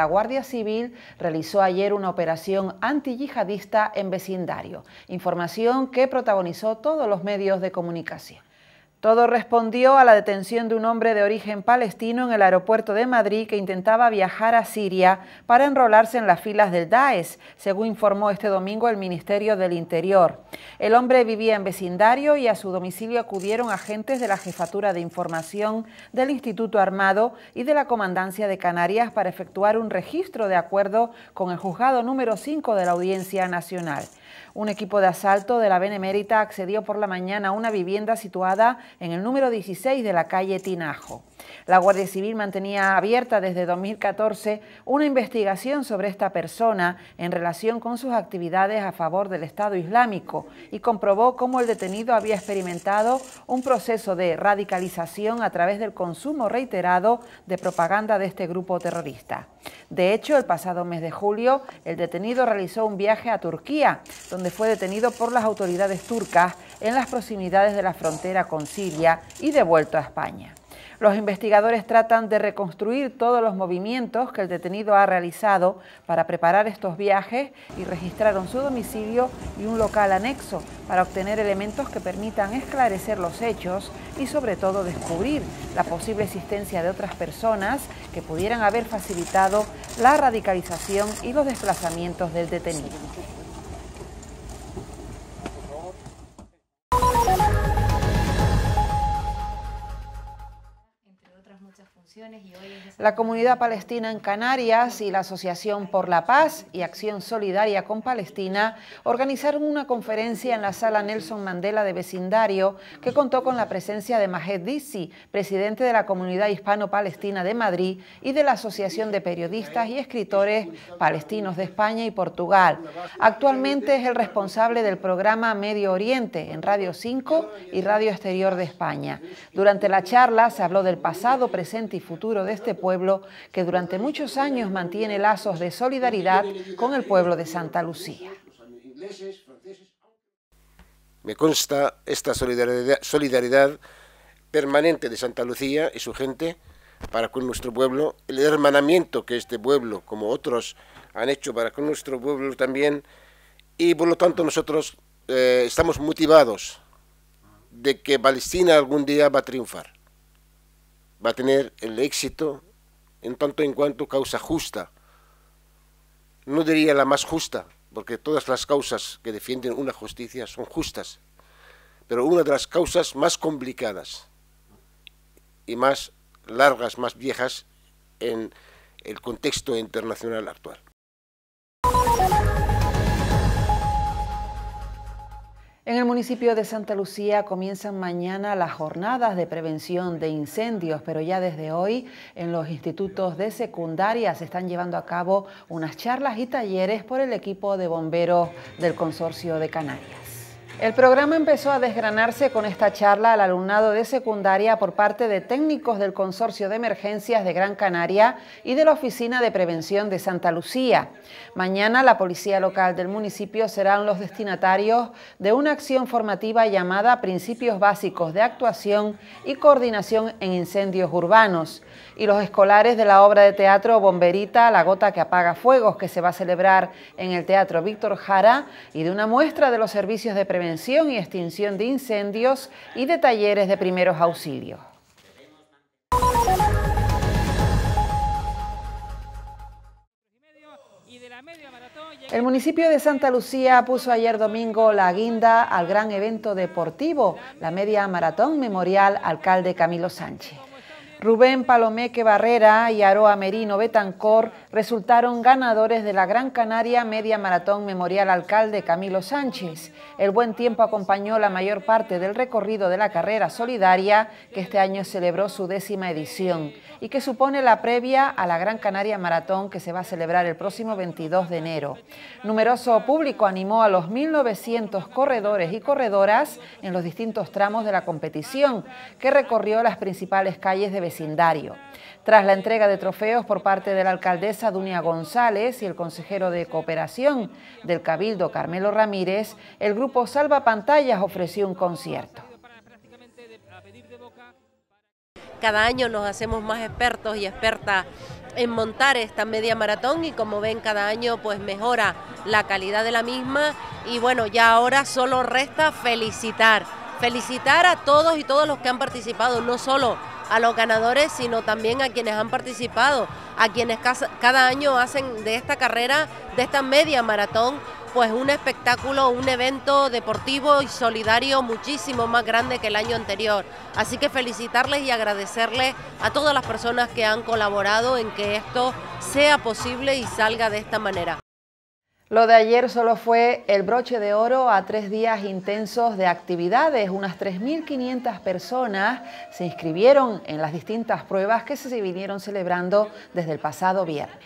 La Guardia Civil realizó ayer una operación antiyihadista en vecindario, información que protagonizó todos los medios de comunicación. Todo respondió a la detención de un hombre de origen palestino en el aeropuerto de Madrid que intentaba viajar a Siria para enrolarse en las filas del Daesh, según informó este domingo el Ministerio del Interior. El hombre vivía en vecindario y a su domicilio acudieron agentes de la Jefatura de Información del Instituto Armado y de la Comandancia de Canarias para efectuar un registro de acuerdo con el juzgado número 5 de la Audiencia Nacional. Un equipo de asalto de la Benemérita accedió por la mañana a una vivienda situada en el número 16 de la calle Tinajo. La Guardia Civil mantenía abierta desde 2014 una investigación sobre esta persona en relación con sus actividades a favor del Estado Islámico y comprobó cómo el detenido había experimentado un proceso de radicalización a través del consumo reiterado de propaganda de este grupo terrorista. De hecho, el pasado mes de julio, el detenido realizó un viaje a Turquía, donde fue detenido por las autoridades turcas en las proximidades de la frontera con Siria y devuelto a España. Los investigadores tratan de reconstruir todos los movimientos que el detenido ha realizado para preparar estos viajes y registraron su domicilio y un local anexo para obtener elementos que permitan esclarecer los hechos y sobre todo descubrir la posible existencia de otras personas que pudieran haber facilitado la radicalización y los desplazamientos del detenido. La comunidad palestina en Canarias y la Asociación por la Paz y Acción Solidaria con Palestina organizaron una conferencia en la sala Nelson Mandela de vecindario que contó con la presencia de Mahed Disi, presidente de la comunidad hispano-palestina de Madrid y de la Asociación de Periodistas y Escritores Palestinos de España y Portugal. Actualmente es el responsable del programa Medio Oriente en Radio 5 y Radio Exterior de España. Durante la charla se habló del pasado, presente y futuro de este pueblo que durante muchos años mantiene lazos de solidaridad con el pueblo de Santa Lucía. Me consta esta solidaridad, solidaridad permanente de Santa Lucía y su gente para con nuestro pueblo, el hermanamiento que este pueblo, como otros, han hecho para con nuestro pueblo también, y por lo tanto nosotros eh, estamos motivados de que Palestina algún día va a triunfar va a tener el éxito en tanto en cuanto causa justa. No diría la más justa, porque todas las causas que defienden una justicia son justas, pero una de las causas más complicadas y más largas, más viejas en el contexto internacional actual. En el municipio de Santa Lucía comienzan mañana las jornadas de prevención de incendios, pero ya desde hoy en los institutos de secundaria se están llevando a cabo unas charlas y talleres por el equipo de bomberos del Consorcio de Canarias. El programa empezó a desgranarse con esta charla al alumnado de secundaria por parte de técnicos del Consorcio de Emergencias de Gran Canaria y de la Oficina de Prevención de Santa Lucía. Mañana la Policía Local del municipio serán los destinatarios de una acción formativa llamada Principios Básicos de Actuación y Coordinación en Incendios Urbanos y los escolares de la obra de teatro Bomberita, la gota que apaga fuegos, que se va a celebrar en el Teatro Víctor Jara, y de una muestra de los servicios de prevención y extinción de incendios y de talleres de primeros auxilios. El municipio de Santa Lucía puso ayer domingo la guinda al gran evento deportivo, la media maratón memorial alcalde Camilo Sánchez. Rubén Palomeque Barrera y Aroa Merino Betancor resultaron ganadores de la Gran Canaria Media Maratón Memorial Alcalde Camilo Sánchez. El buen tiempo acompañó la mayor parte del recorrido de la carrera solidaria que este año celebró su décima edición y que supone la previa a la Gran Canaria Maratón que se va a celebrar el próximo 22 de enero. Numeroso público animó a los 1.900 corredores y corredoras en los distintos tramos de la competición, que recorrió las principales calles de Tras la entrega de trofeos por parte de la alcaldesa Dunia González y el consejero de cooperación del Cabildo Carmelo Ramírez, el grupo Salva Pantallas ofreció un concierto. cada año nos hacemos más expertos y expertas en montar esta media maratón y como ven cada año pues mejora la calidad de la misma y bueno, ya ahora solo resta felicitar, felicitar a todos y todos los que han participado, no solo a los ganadores, sino también a quienes han participado, a quienes cada año hacen de esta carrera, de esta media maratón, pues un espectáculo, un evento deportivo y solidario muchísimo más grande que el año anterior. Así que felicitarles y agradecerles a todas las personas que han colaborado en que esto sea posible y salga de esta manera. Lo de ayer solo fue el broche de oro a tres días intensos de actividades. Unas 3.500 personas se inscribieron en las distintas pruebas que se vinieron celebrando desde el pasado viernes.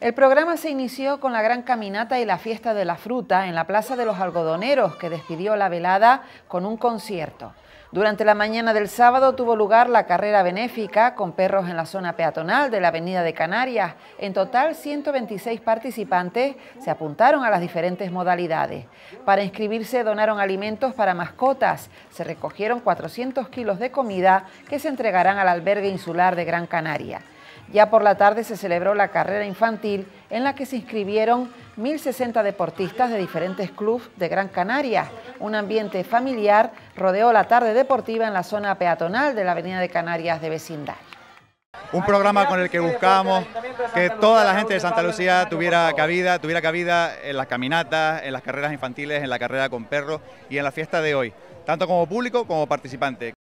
El programa se inició con la gran caminata y la fiesta de la fruta en la Plaza de los Algodoneros, que despidió la velada con un concierto. Durante la mañana del sábado tuvo lugar la carrera benéfica con perros en la zona peatonal de la Avenida de Canarias. En total, 126 participantes se apuntaron a las diferentes modalidades. Para inscribirse donaron alimentos para mascotas. Se recogieron 400 kilos de comida que se entregarán al albergue insular de Gran Canaria. Ya por la tarde se celebró la carrera infantil en la que se inscribieron 1.060 deportistas de diferentes clubes de Gran Canaria. Un ambiente familiar rodeó la tarde deportiva en la zona peatonal de la Avenida de Canarias de vecindario. Un programa con el que buscábamos que toda la gente de Santa Lucía tuviera cabida, tuviera cabida en las caminatas, en las carreras infantiles, en la carrera con perros y en la fiesta de hoy, tanto como público como participante.